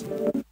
you